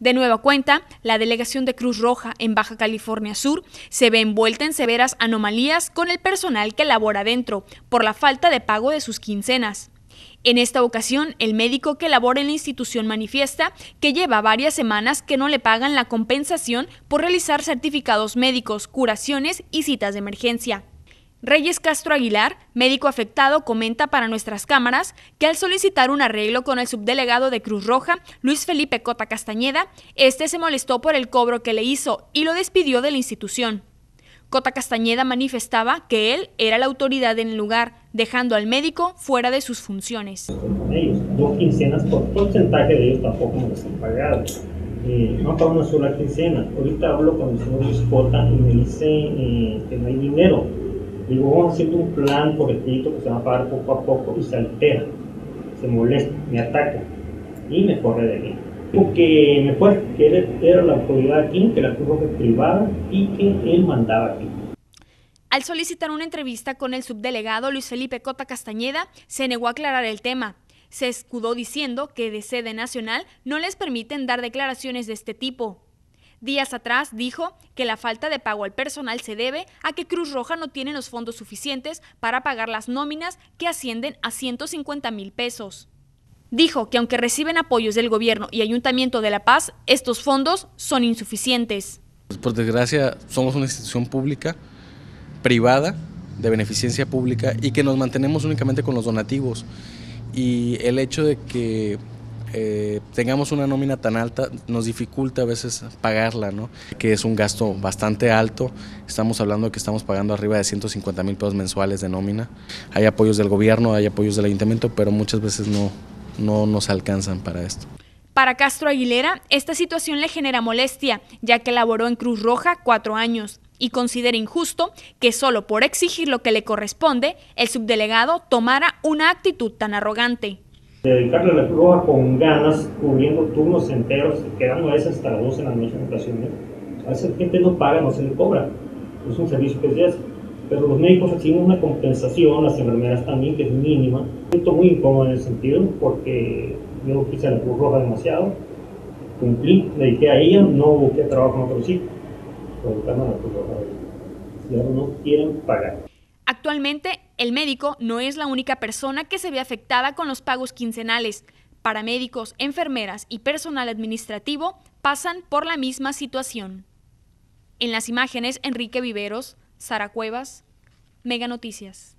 De nueva cuenta, la delegación de Cruz Roja en Baja California Sur se ve envuelta en severas anomalías con el personal que labora dentro por la falta de pago de sus quincenas. En esta ocasión, el médico que labora en la institución manifiesta que lleva varias semanas que no le pagan la compensación por realizar certificados médicos, curaciones y citas de emergencia. Reyes Castro Aguilar, médico afectado, comenta para nuestras cámaras que al solicitar un arreglo con el subdelegado de Cruz Roja, Luis Felipe Cota Castañeda, este se molestó por el cobro que le hizo y lo despidió de la institución. Cota Castañeda manifestaba que él era la autoridad en el lugar, dejando al médico fuera de sus funciones. Ellos, dos quincenas por porcentaje de ellos tampoco me les han pagado. Eh, no para una sola quincena. Ahorita hablo con el señor Luis Cota y me dice eh, que no hay dinero Digo, vamos haciendo un plan por escrito que se va a pagar poco a poco y se altera, se molesta, me ataca y me corre de mí. Porque me fue, que era la autoridad aquí, que la Cruz es privada y que él mandaba aquí. Al solicitar una entrevista con el subdelegado Luis Felipe Cota Castañeda, se negó a aclarar el tema. Se escudó diciendo que de sede nacional no les permiten dar declaraciones de este tipo. Días atrás dijo que la falta de pago al personal se debe a que Cruz Roja no tiene los fondos suficientes para pagar las nóminas que ascienden a 150 mil pesos. Dijo que aunque reciben apoyos del gobierno y Ayuntamiento de La Paz, estos fondos son insuficientes. Por desgracia, somos una institución pública, privada, de beneficencia pública y que nos mantenemos únicamente con los donativos. Y el hecho de que eh, tengamos una nómina tan alta nos dificulta a veces pagarla, ¿no? que es un gasto bastante alto. Estamos hablando de que estamos pagando arriba de 150 mil pesos mensuales de nómina. Hay apoyos del gobierno, hay apoyos del ayuntamiento, pero muchas veces no, no nos alcanzan para esto. Para Castro Aguilera, esta situación le genera molestia, ya que laboró en Cruz Roja cuatro años y considera injusto que solo por exigir lo que le corresponde, el subdelegado tomara una actitud tan arrogante dedicarle la prueba con ganas, cubriendo turnos enteros, quedando a veces hasta las 12 de la noche en ocasiones. A veces gente no paga, no se le cobra. Es un servicio que se hace. Pero los médicos reciben una compensación, las enfermeras también, que es mínima. Siento muy incómodo en ese sentido, porque yo quise la Cruz Roja demasiado, cumplí, dediqué a ella, no busqué trabajo en otro sitio, por la Cruz Roja. Y ahora no quieren pagar. Actualmente, el médico no es la única persona que se ve afectada con los pagos quincenales. Paramédicos, enfermeras y personal administrativo pasan por la misma situación. En las imágenes, Enrique Viveros, Sara Cuevas, Mega Noticias.